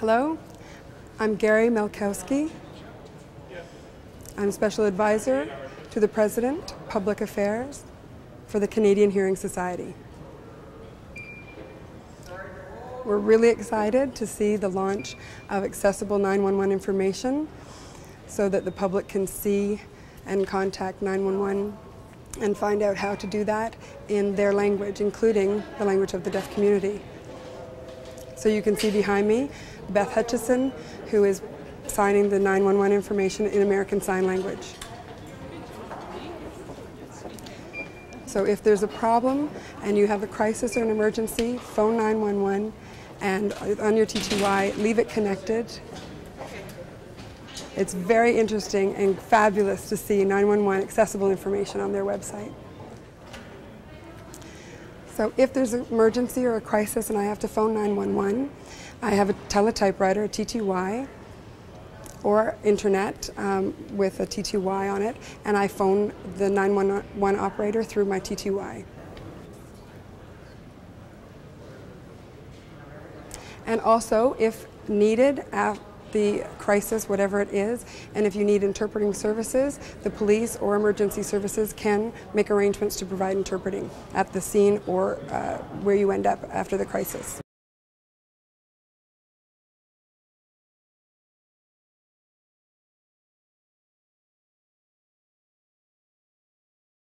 Hello, I'm Gary Malkowski. I'm Special Advisor to the President, Public Affairs for the Canadian Hearing Society. We're really excited to see the launch of accessible 911 information so that the public can see and contact 911 and find out how to do that in their language, including the language of the deaf community. So you can see behind me Beth Hutchison, who is signing the 911 information in American Sign Language. So if there's a problem and you have a crisis or an emergency, phone 911 and on your TTY, leave it connected. It's very interesting and fabulous to see 911 accessible information on their website. So if there's an emergency or a crisis and I have to phone 911, I have a teletypewriter, a TTY, or internet um, with a TTY on it, and I phone the 911 operator through my TTY. And also, if needed, the crisis, whatever it is, and if you need interpreting services, the police or emergency services can make arrangements to provide interpreting at the scene or uh, where you end up after the crisis.